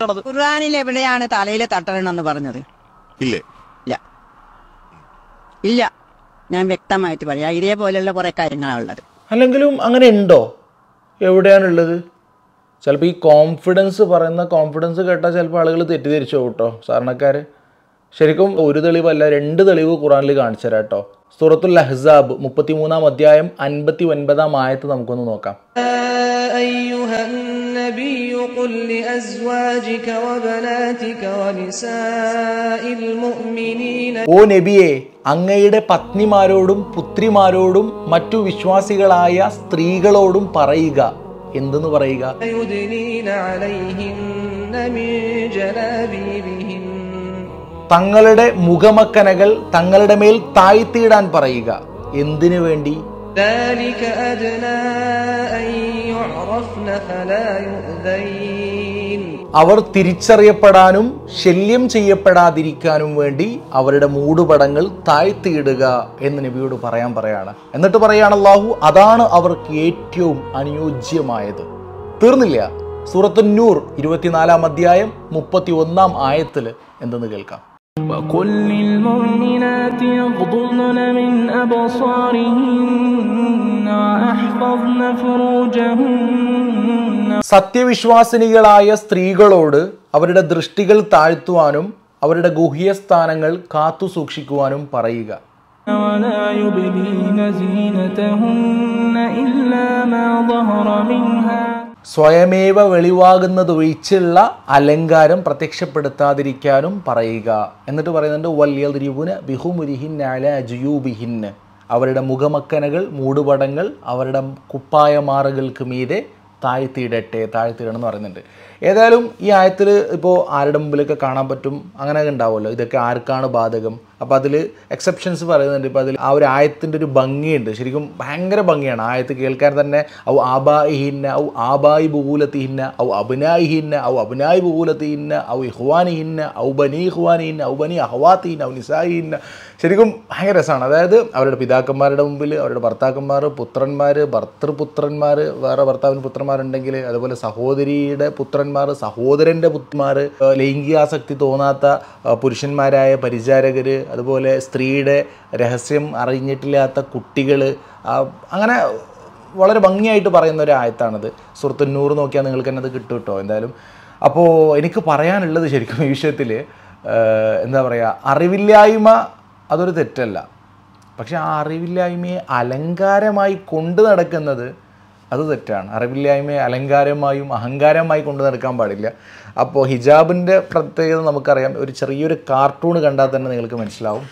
തട്ടണത്. ഖുർആാനിൽ എവിടെയാണ് തലയിൽ തട്ടണമെന്ന് പറഞ്ഞത്? ഇല്ലേ? ഇല്ല. ഇല്ല. ഞാൻ വ്യക്തമായിട്ട് പറയാം. ഇതേപോലെയുള്ള കുറെ കാര്യങ്ങളാണ് ഉള്ളത്. അല്ലെങ്കിലും അങ്ങനെ ഉണ്ടോ? എവിടെയാണുള്ളത് ചിലപ്പോൾ ഈ കോൺഫിഡൻസ് പറയുന്ന കോൺഫിഡൻസ് കേട്ടാൽ ചിലപ്പോൾ ആളുകൾ തെറ്റിദ്ധരിച്ചു കേട്ടോ സാധാരണക്കാർ ശരിക്കും ഒരു തെളിവല്ല രണ്ട് തെളിവ് ഖുറാനിൽ കാണിച്ചു തരാം കേട്ടോ. സൂറത്തുൽ അഹ്സാബ് മുപ്പത്തിമൂന്നാം അധ്യായം അൻപത്തി ഒൻപതാം ആയത്ത് നമുക്കൊന്ന് നോക്കാം. النبي قل لأزواجك وبناتك ونساء المؤمنين ഓ നബിയെ അങ്ങയുടെ പത്നിമാരോടും പുത്രിമാരോടും മറ്റു വിശ്വാസികളായ സ്ത്രീകളോടും പറയുക എന്തെന്ന് പറയുക يدنين عليهن من جلابيبهن തങ്ങളുടെ മുഖമക്കനകൾ തങ്ങളുടെ മേൽ താഴ്ത്തിയിടാൻ പറയുക എന്തിനു വേണ്ടി ذلك أدنى أن يعرفن فلا يؤذين അവർ തിരിച്ചറിയപ്പെടാനും ശല്യം ചെയ്യപ്പെടാതിരിക്കാനും വേണ്ടി അവരുടെ മൂടുപടങ്ങൾ താഴ്ത്തിയിടുക എന്ന് നബിയോട് പറയാൻ പറയാണ് എന്നിട്ട് പറയാണ് അള്ളാഹു അതാണ് അവർക്ക് ഏറ്റവും അനുയോജ്യമായത് തീർന്നില്ല സൂറത്തുന്നൂർ ഇരുപത്തിനാലാം അധ്യായം മുപ്പത്തി ഒന്നാം ആയത്തിൽ എന്തെന്ന് കേൾക്കാം وقل للمؤمنات يغضضن من أبصارهن وأحفظن فروجهن സത്യവിശ്വാസിനികളായ സ്ത്രീകളോട് അവരുടെ ദൃഷ്ടികൾ താഴ്ത്തുവാനും അവരുടെ ഗുഹ്യസ്ഥാനങ്ങൾ കാത്തു സൂക്ഷിക്കുവാനും പറയുക ولا يبدين സ്വയമേവ വെളിവാകുന്നതൊഴിച്ചുള്ള അലങ്കാരം പ്രത്യക്ഷപ്പെടുത്താതിരിക്കാനും പറയുക. എന്നിട്ട് പറയുന്നുണ്ട് വല്യ ദ്രിപുന ബിഹുമുരിഹിൻ അല ജുയൂബിഹിന് അവരുടെ മുഖമക്കനകൾ മൂടുപടങ്ങൾ അവരുടെ കുപ്പായമാറുകൾക്ക് മീതെ താഴ്ത്തിയിടട്ടെ താഴ്ത്തിയിടണം എന്ന് പറയുന്നുണ്ട്. ഏതായാലും ഈ ആയത്തിൽ ഇപ്പോൾ ആരുടെ മുമ്പിലൊക്കെ കാണാൻ പറ്റും? അങ്ങനെയൊക്കെ ഉണ്ടാവുമല്ലോ. ഇതൊക്കെ ആർക്കാണ് ബാധകം? അപ്പോൾ അതിൽ എക്സെപ്ഷൻസ് പറയുന്നുണ്ട്. ഇപ്പോൾ അതിൽ ആ ഒരു ആയത്തിന്റെ ഒരു ഭംഗിയുണ്ട്. ശരിക്കും ഭയങ്കര ഭംഗിയാണ്. ആയത്ത് കേൾക്കാൻ തന്നെ ഔ ആബായിഹിന്ന ഔ ആബായി ബഹൂലത്തിഹിന്ന ഔ അബിനായിഹിന്ന ഔ അബിനായി ബഹൂലത്തിഹിന്ന ഔ ഇഹ്വാനിഹിന്ന ഔ ബനി ഇഹ്വാനിഹിന്ന ഔ ബനി അഹ്വാത്തിഹിന്ന ഔ നിസായിഹിന്ന. ശരിക്കും ഭയങ്കര രസമാണ്. അതായത് അവരുടെ പിതാക്കന്മാരുടെ മുമ്പിൽ അവരുടെ ഭർത്താക്കന്മാർ പുത്രന്മാർ ഭർത്തൃപുത്രന്മാർ വേറെ ഭർത്താവിന് പുത്രന്മാരുണ്ടെങ്കിൽ അതുപോലെ സഹോദരിയുടെ പുത്രന്മാർ സഹോദരന്റെ പുത്രന്മാർ ലൈംഗികാസക്തി തോന്നാത്ത പുരുഷന്മാരായ പരിചാരകർ അതുപോലെ സ്ത്രീയുടെ രഹസ്യം അറിഞ്ഞിട്ടില്ലാത്ത കുട്ടികൾ അങ്ങനെ വളരെ ഭംഗിയായിട്ട് പറയുന്ന ഒരു ആയത്താണത് സുഹൃത്തുന്നൂറ് നോക്കിയാൽ നിങ്ങൾക്ക് തന്നെ അത് കിട്ടും കേട്ടോ എന്തായാലും. അപ്പോൾ എനിക്ക് പറയാനുള്ളത് ശരിക്കും ഈ വിഷയത്തിൽ എന്താ പറയുക അറിവില്ലായ്മ അതൊരു തെറ്റല്ല. പക്ഷെ ആ അറിവില്ലായ്മയെ അലങ്കാരമായി കൊണ്ടു നടക്കുന്നത് അത് തെറ്റാണ്. അറിവില്ലായ്മയെ അലങ്കാരമായും അഹങ്കാരമായി കൊണ്ടു നടക്കാൻ പാടില്ല. അപ്പോൾ ഹിജാബിന്റെ പ്രത്യേകത നമുക്കറിയാം. ഒരു ചെറിയൊരു കാർട്ടൂൺ കണ്ടാൽ തന്നെ നിങ്ങൾക്ക് മനസ്സിലാവും.